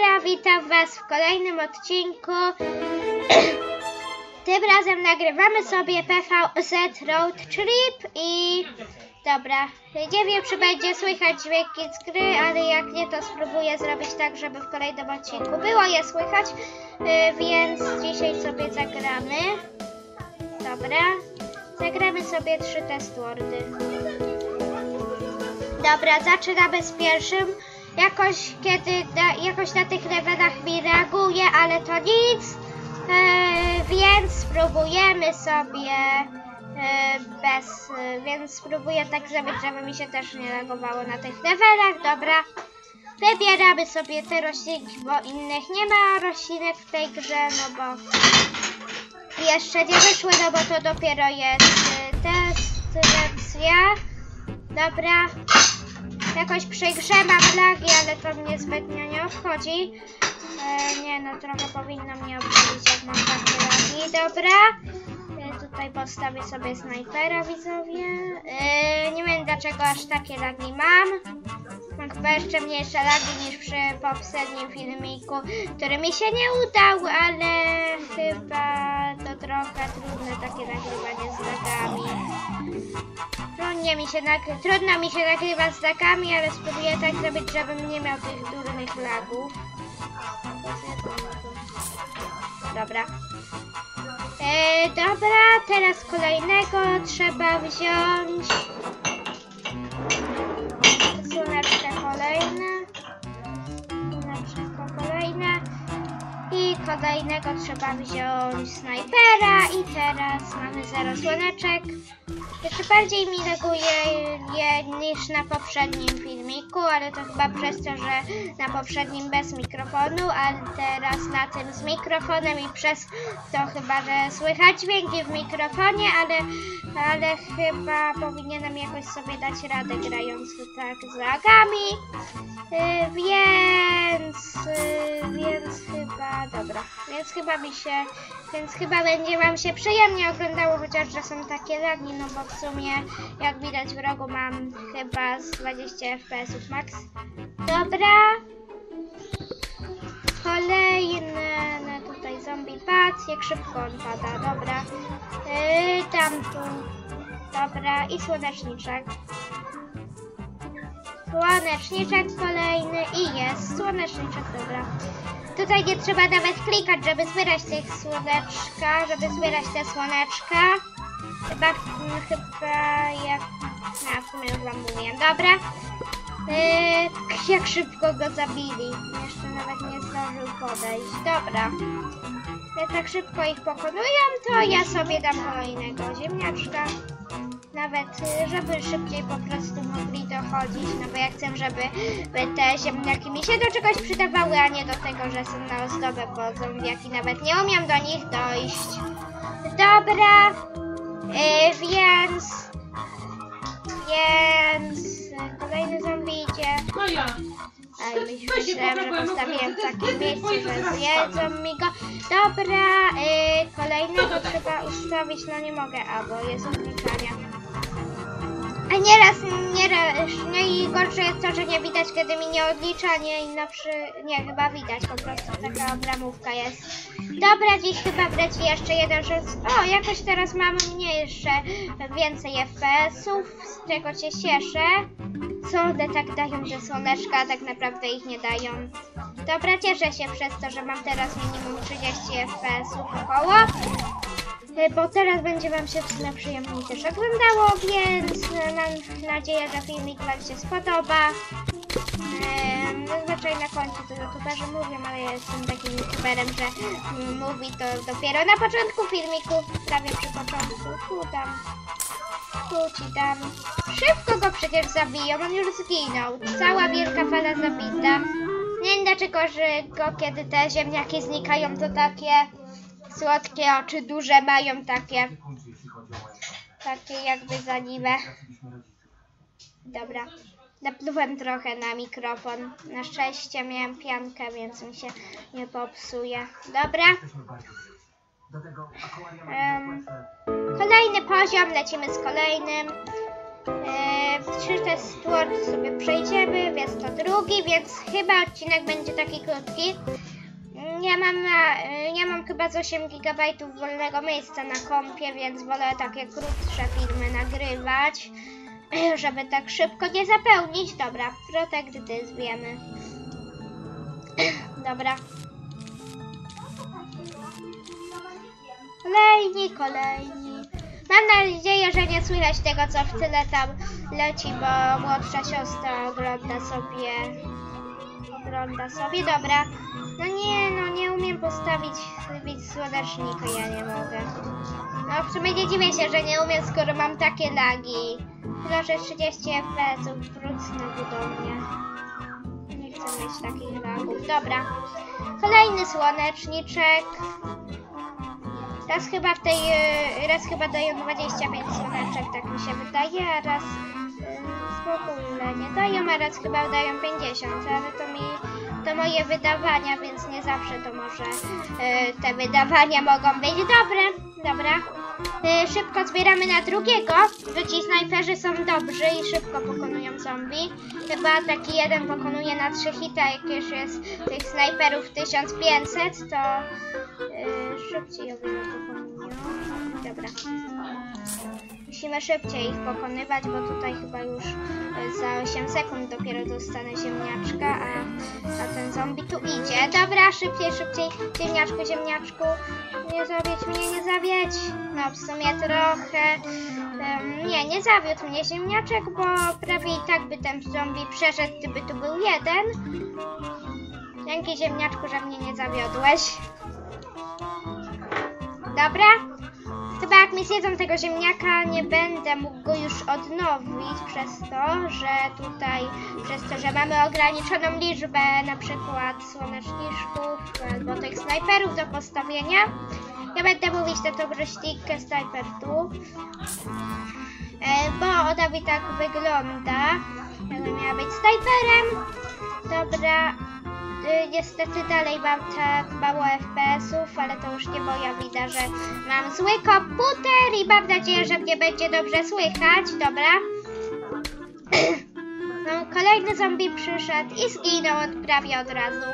Siemera, witam Was w kolejnym odcinku. Tym razem nagrywamy sobie PVZ Road Trip i... Dobra, nie wiem czy będzie słychać dźwięki z gry, ale jak nie to spróbuję zrobić tak, żeby w kolejnym odcinku było je słychać, y, więc dzisiaj sobie zagramy. Dobra, zagramy sobie trzy testwordy. Dobra, zaczynamy z pierwszym. Jakoś kiedy na, jakoś na tych levelach mi reaguje, ale to nic. E, więc spróbujemy sobie e, bez, więc spróbuję tak zrobić, żeby mi się też nie reagowało na tych levelach. Dobra. Wybieramy sobie te roślinki, bo innych nie ma roślinek w tej grze, no bo jeszcze nie wyszły, no bo to dopiero jest e, test wersja. Dobra. Jakoś przy grze mam lagi, ale to mnie zbytnio nie obchodzi. E, nie no, trochę powinno mnie obchodzić, jak mam takie lagi. Dobra. E, tutaj postawię sobie snajpera, widzowie. E, nie wiem dlaczego aż takie lagi mam. Chyba jeszcze mniejsze lagi niż przy poprzednim filmiku, który mi się nie udał, ale chyba to trochę trudne takie nagrywanie z lagami. Trudnie mi się nagry- trudno mi się nagrywa z lagami, ale spróbuję tak zrobić, żebym nie miał tych durnych lagów. Dobra. E, dobra, teraz kolejnego trzeba wziąć. Kolejnego trzeba wziąć snajpera. I teraz mamy zero słoneczek. Jeszcze bardziej mi reaguje je niż na poprzednim filmiku, ale to chyba przez to, że na poprzednim bez mikrofonu, a teraz na tym z mikrofonem i przez to chyba, że słychać dźwięki w mikrofonie, ale, ale chyba powinienem jakoś sobie dać radę grając tak z lagami. Yy, więc, yy, więc chyba, dobra, więc chyba mi się, więc chyba będzie Wam się przyjemnie oglądało, chociaż że są takie lagi, no bo w sumie, jak widać w rogu mam chyba z 20 fps max. Dobra. Kolejny, no tutaj zombie pad, jak szybko on pada, dobra. Yy, tam tu, dobra i słoneczniczek. Słoneczniczek kolejny i jest słoneczniczek, dobra. Tutaj nie trzeba nawet klikać, żeby zbierać tych słoneczka, żeby zbierać te słoneczka. Chyba, mm, chyba jak... Sumie już wam mówiłem. Dobra. Yy, jak szybko go zabili. Jeszcze nawet nie zdążył podejść. Dobra. Jak tak szybko ich pokonują, to ja sobie dam kolejnego ziemniaczka. Nawet, y, żeby szybciej po prostu mogli dochodzić, no bo ja chcę, żeby by te ziemniaki mi się do czegoś przydawały, a nie do tego, że są na ozdobę, bo zombiaki nawet nie umiem do nich dojść. Dobra, y, więc, więc Weź się myślałem, że postawiłem zjedzą mi go. Dobra, y, kolejnego to tak? trzeba ustawić, no nie mogę, a bo jest odliczanie. A nieraz, nieraz, najgorsze jest to, że nie widać, kiedy mi nie odlicza, nie, na przy, nie, chyba widać, po prostu taka obramówka jest. Dobra, dziś chyba wleci jeszcze jeden rzut. O, jakoś teraz mamy jeszcze więcej FPS-ów, z czego się cieszę. One tak dają te słoneczka, a tak naprawdę ich nie dają. Dobra, cieszę się przez to, że mam teraz minimum 30 FPS-ów około. E, Bo teraz będzie Wam się w sumie przyjemniej też oglądało, więc mam nadzieję, że filmik Wam się spodoba. Em, Zazwyczaj na końcu to youtuberzy mówią, ale ja jestem takim youtuberem, że mm, mówi to dopiero na początku filmiku, prawie przy początku. Tu tam, tu ci tam. Szybko go przecież zabiją, on już zginął. Cała wielka fala zabita. Nie wiem dlaczego, że go kiedy te ziemniaki znikają, to takie słodkie oczy, duże mają takie, takie jakby zaniwe. Dobra. Naplułem trochę na mikrofon. Na szczęście miałem piankę, więc mi się nie popsuje. Dobra. Em, kolejny poziom, lecimy z kolejnym. E, trzy te stworki sobie przejdziemy, więc to drugi. więc chyba odcinek będzie taki krótki. Ja mam, na, ja mam chyba z 8 GB wolnego miejsca na kompie, więc wolę takie krótsze filmy nagrywać, żeby tak szybko nie zapełnić. Dobra, Protect wiemy. Dobra. Kolejni, kolejni. Mam nadzieję, że nie słychać tego, co w tyle tam leci, bo młodsza siostra ogląda sobie. Ogląda sobie, dobra. No nie, no nie umiem postawić być słonecznika, ja nie mogę. No w sumie nie dziwię się, że nie umiem, skoro mam takie lagi. Proszę 30 fps, znowu do mnie. Nie chcę mieć takich lagów. Dobra. Kolejny słoneczniczek. Raz chyba w tej, e, raz chyba dają 25 słoneczek, tak mi się wydaje, a raz e, w ogóle nie dają, a raz chyba dają 50, ale to mi, to moje wydawania, więc nie zawsze to może e, te wydawania mogą być dobre. Dobra. E, Szybko zbieramy na drugiego, że ci snajperzy są dobrzy i szybko pokonują zombie. Chyba taki jeden pokonuje na 3 hita, jak już jest tych snajperów 1500, to e, szybciej wiele pokonują. Dobra. Musimy szybciej ich pokonywać, bo tutaj chyba już e, za 8 sekund dopiero dostanę ziemniaczka, a, a ten zombie tu idzie. Dobra, szybciej, szybciej. Ziemniaczku, ziemniaczku. Nie zawiedź mnie, nie zawiedź. No w sumie trochę. em, nie, nie zawiódł mnie ziemniaczek, bo prawie i tak by ten zombie przeszedł, gdyby tu był jeden. Dzięki ziemniaczku, że mnie nie zawiodłeś. Dobra. Chyba jak mi zjedzą tego ziemniaka, nie będę mógł go już odnowić przez to, że tutaj, przez to, że mamy ograniczoną liczbę na przykład słoneczniczków albo tych snajperów do postawienia. Ja będę mówić na tą groźnikę snajper tu, e, bo ona mi tak wygląda, jakby miała być snajperem. Dobra, niestety dalej mam tak mało FPS-ów, ale to już nie moja wina, że mam zły komputer i mam nadzieję, że mnie będzie dobrze słychać. Dobra. No, kolejny zombie przyszedł i zginął od, prawie od razu,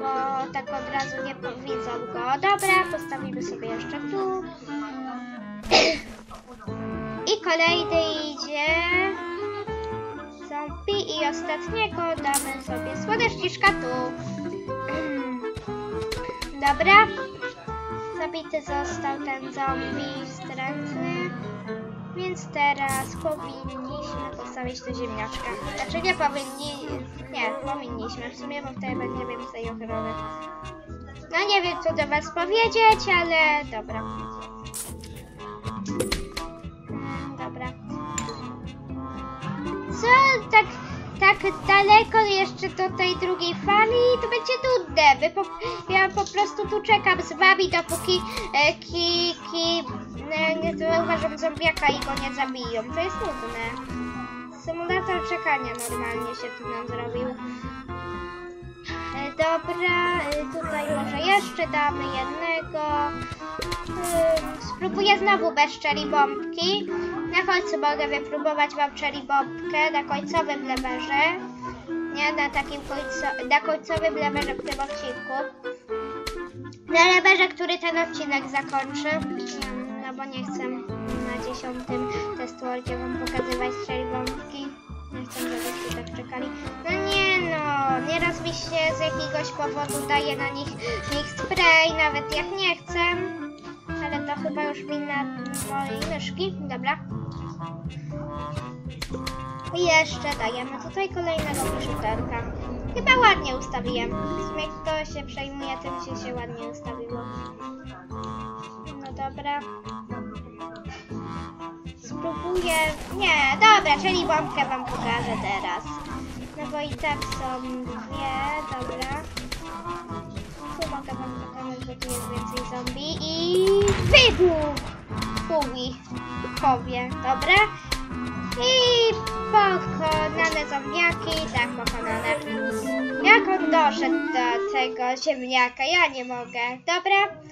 bo tak od razu nie powidzą go. Dobra, postawimy sobie jeszcze tu. I kolejny idzie zombie i ostatniego damy sobie słoneczniczka tu. Dobra. Zabity został ten zombie wstrętny. Więc teraz powinniśmy postawić tu ziemniaczka. Znaczy nie powinni... Nie, powinniśmy w sumie, bo wtedy będzie więcej ochrony. No nie wiem co do was powiedzieć, ale dobra. Tak, tak daleko jeszcze do tej drugiej fali, to będzie nudne. Po, ja po prostu tu czekam z wami, dopóki e, ki, ki, e, nie zauważą zombiaka i go nie zabiją. To jest nudne. Symulator czekania normalnie się tu nam zrobił. Dobra, e, tutaj może jeszcze damy jednego. Spróbuję znowu bez cherry bombki. Na końcu mogę wypróbować mam cherry bombkę na końcowym lewerze. Nie na takim końco, na końcowym lewerze w tym odcinku. Na lewerze, który ten odcinek zakończy. No bo nie chcę na dziesiątym testuorcie wam pokazywać cherry bombki. Nie chcę, żebyście tak czekali. No nie no, nieraz mi się z jakiegoś powodu daje na nich, nich spray, nawet jak nie chcę. Ale to chyba już wina mojej myszki. Dobra. I jeszcze dajemy tutaj kolejnego piszuterka. Chyba ładnie ustawiłem. W sumie kto się przejmuje, tym się się ładnie ustawiło. No dobra. Spróbuję... Nie, dobra, czyli bombkę wam pokażę teraz. No bo i tak są dwie, dobra. Tu mogę wam pokazać, że tu jest więcej zombie i wybuch! Pówi, powie, dobra? I pokonane zombiaki, tak pokonane. Jak on doszedł do tego ziemniaka? Ja nie mogę. Dobra?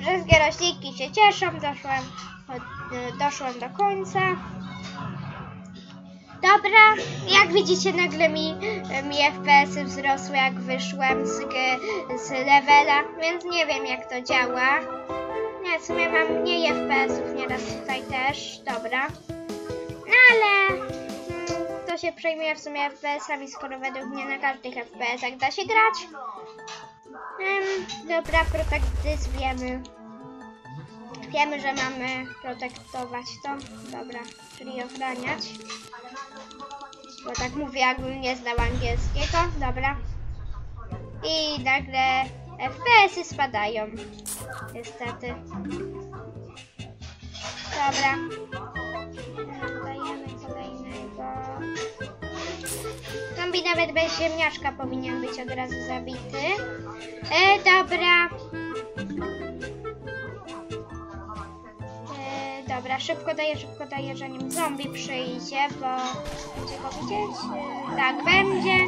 Wszystkie roślinki się cieszą, doszłem, od- doszłem do końca. Dobra, jak widzicie nagle mi, mi FPS-y wzrosły jak wyszłem z, z levela, więc nie wiem jak to działa. Nie, w sumie mam mniej FPS-ów nieraz tutaj też, dobra. No ale mm, to się przejmuje w sumie FPS-ami, skoro według mnie na każdych FPS-ach da się grać. Em, dobra, protect wiemy. Wiemy, że mamy protektować to. Dobra, czyli ochraniać. Bo tak mówię, jakbym nie znał angielskiego. Dobra. I nagle FPS-y spadają. Niestety. Dobra. Dajemy kolejnego. Zombie nawet bez ziemniaczka powinien być od razu zabity. E, dobra. Dobra, szybko daję, szybko daję, zanim zombie przyjdzie, bo będzie go widzieć. E, tak, będzie.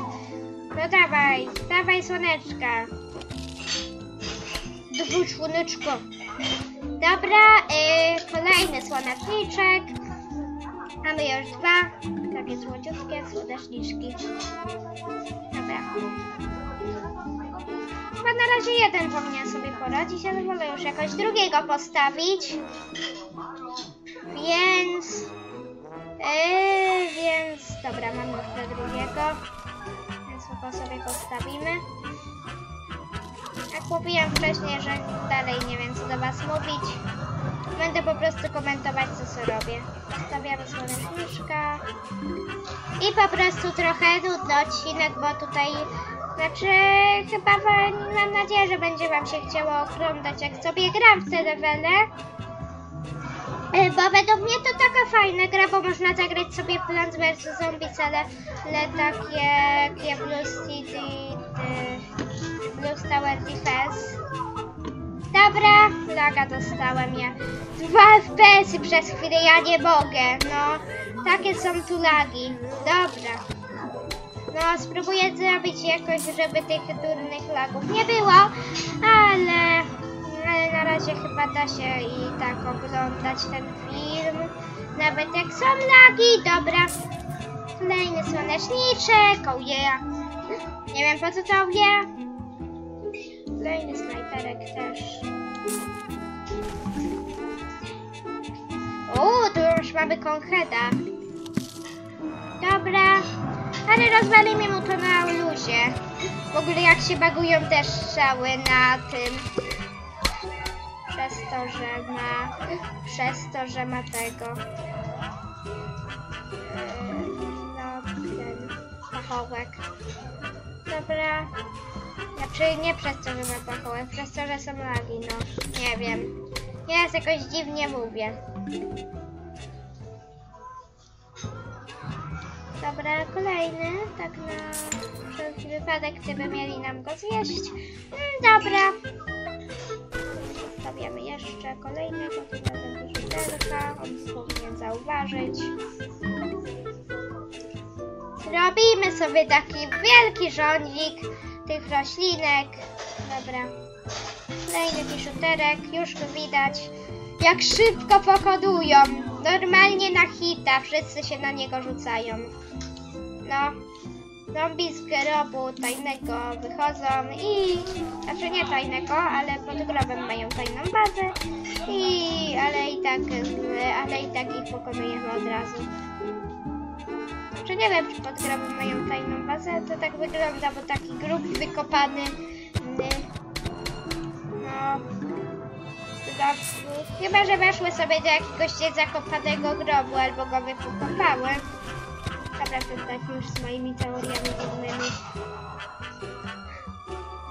No dawaj, dawaj słoneczka. Dwóch słoneczko. Dobra, e, kolejny słoneczniczek. Mamy już dwa. Takie słodziutkie słoneczniczki. Dobra. Chyba na razie jeden powinien sobie poradzić, ale wolę już jakoś drugiego postawić. Więc... Yy, więc... Dobra, mamy już do drugiego. Więc go sobie postawimy. Jak mówiłem wcześniej, że dalej nie wiem co do Was mówić. Będę po prostu komentować co sobie robię. Stawiamy słoneczniczka. I po prostu trochę nudny odcinek, bo tutaj... Znaczy, chyba wa- mam nadzieję, że będzie Wam się chciało oglądać, jak sobie gram w te levele. E, Bo według mnie to taka fajna gra, bo można zagrać sobie Plants vs Zombies, ale, ale takie, takie Blue City, Blue Tower Defense. Dobra, laga dostałem ja. Dwa FPS-y przez chwilę, ja nie mogę, no. Takie są tu lagi. Dobra. No, spróbuję zrobić jakoś, żeby tych durnych lagów nie było, ale, ale na razie chyba da się i tak oglądać ten film. Nawet jak są lagi, dobra. Kolejny słoneczniczek, oh yeah. Nie wiem po co to yeah. Kolejny snajperek też. O, tu już mamy koncheda. Dobra, ale rozwalimy mu to na luzie. W ogóle jak się bagują też strzały na tym. To, że ma. Przez to, że ma tego. No, ten pachołek. Dobra. Znaczy nie przez to, że ma pachołek, przez to, że są lagi, no. Nie wiem. Jest jakoś dziwnie mówię. Dobra, kolejny, tak na wypadek, gdyby mieli nam go zjeść. Mm, dobra. Stawiamy jeszcze kolejnego, tym razem wyrzutelka, on powinien zauważyć. Zrobimy sobie taki wielki rządzik tych roślinek. Dobra. Kolejny piszuterek, już go widać. Jak szybko pokodują. Normalnie na hita, wszyscy się na niego rzucają. No. Zombie z grobu tajnego wychodzą i... Znaczy nie tajnego, ale pod grobem mają tajną bazę. I... ale i tak... ale i tak ich pokonujemy od razu. Czy nie wiem, czy pod grobem mają tajną bazę, to tak wygląda, bo taki grób wykopany. mm, No. Chyba, że weszły sobie do jakiegoś niezakopanego grobu albo go wykopały. Dobra, tak już z moimi teoriami dziwnymi.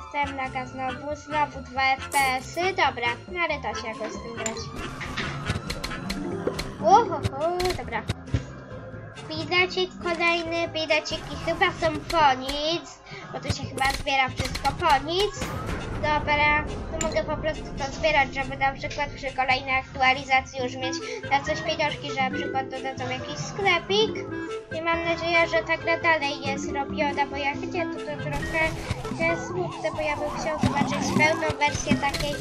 Jestem laga znowu, znowu dwa FPS-y. Dobra, no ale da się jakoś z tym grać. Uhuhu, dobra. Bidacik kolejny, bidaciki chyba są po nic, bo to się chyba zbiera wszystko po nic. Dobra, mogę po prostu to zbierać, żeby na przykład przy kolejnej aktualizacji już mieć na coś pieniążki, że na przykład dodadzą jakiś sklepik. I mam nadzieję, że ta gra dalej jest robiona, bo jak gdzie to, to trochę jest smutne, bo ja bym chciał zobaczyć pełną wersję takiej,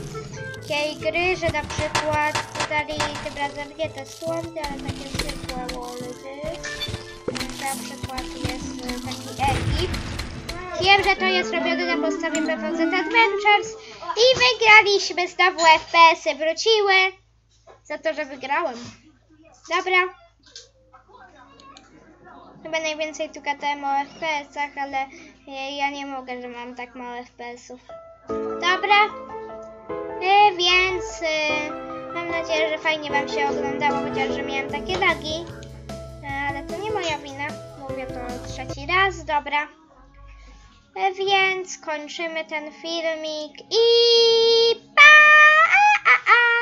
takiej gry, że na przykład dodali tym razem nie te słody, ale takie zwykłe woldy. na przykład jest e, taki Egipt. Wiem, że to jest robione na podstawie PVZ Adventures i wygraliśmy znowu FPS-y wróciły za to, że wygrałem. Dobra. Chyba najwięcej tu gadałem o FPS-ach, ale ja nie mogę, że mam tak mało FPS-ów. Dobra. E, więc e, mam nadzieję, że fajnie Wam się oglądało, chociaż że miałem takie lagi. E, ale to nie moja wina. Mówię to trzeci raz. Dobra. Więc kończymy ten filmik i pa! A, a, a.